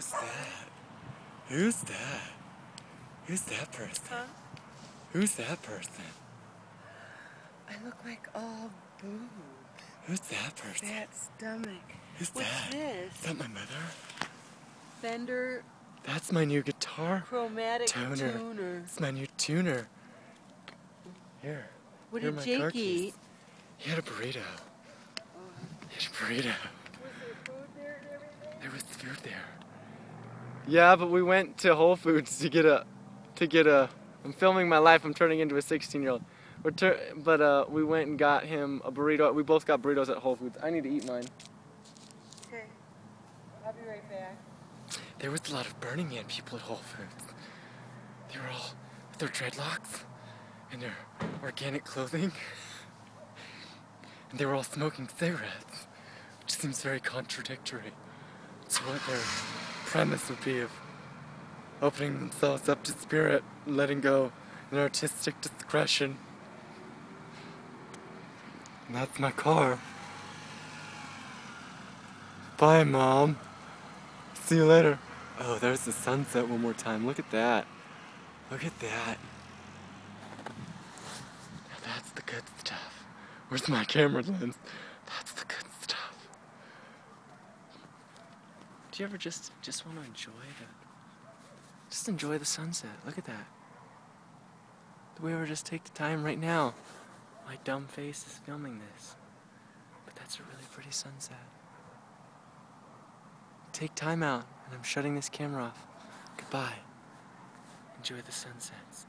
Who's that? Who's that? Who's that person? Huh? Who's that person? I look like all boobs. Who's that person? Fat stomach. Who's What's that? this? Is that my mother? Fender That's my new guitar chromatic Toner. tuner. It's my new tuner. Here. What here did Jake eat? He had a burrito. He had a burrito. Was there food there and everything? There was food there. Yeah, but we went to Whole Foods to get a, to get a. I'm filming my life. I'm turning into a 16 year old. We're tur- but uh, we went and got him a burrito. We both got burritos at Whole Foods. I need to eat mine. Okay. I'll be right back. There was a lot of Burning Man people at Whole Foods. They were all with their dreadlocks and their organic clothing. And they were all smoking cigarettes, which seems very contradictory to what their premise would be of opening themselves up to spirit letting go in artistic discretion. That's my car. Bye, Mom. See you later. Oh, there's the sunset one more time. Look at that. Look at that. Now that's the good stuff. Where's my camera lens? That's the good stuff. Do you ever just just want to enjoy the just enjoy the sunset? Look at that. Do we ever just take the time right now? My dumb face is filming this. But that's a really pretty sunset. Take time out, and I'm shutting this camera off. Goodbye. Enjoy the sunsets.